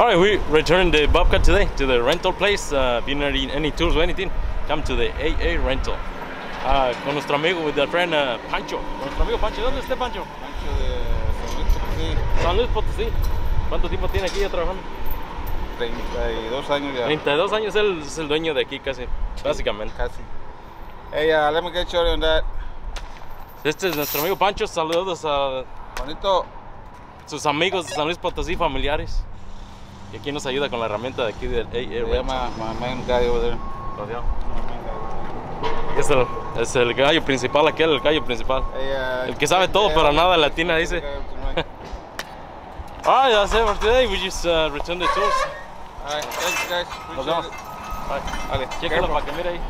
All right, we returned the Bobcat today to the rental place. Uh, if you need any tours or anything, come to the AA Rental. Uh, con nuestro amigo, with our friend uh, Pancho. Con nuestro amigo Pancho. ¿Dónde está Pancho? Pancho de San Luis Potosí, San Luis Potosí. ¿Cuánto tiempo tiene aquí ya trabajando? 32 años ya. 32 años, él es el dueño de aquí casi, básicamente. Casi. Hey, uh, let me get you on that. Este es nuestro amigo Pancho. Saludos a Bonito. sus amigos de San Luis Potosí, familiares. Y aquí nos ayuda con la herramienta de aquí del AA Yeah, my, my main guy over there. Es el, es el gallo principal, aquel, el gallo principal. Hey, uh, El que sabe todo, pero nada latina, dice. Alright, Alright, that's it for today. We just uh, returned the tours. thanks guys. Nos Appreciate vemos. it. Bye. Vale, Chécalo careful. para que mire ahí.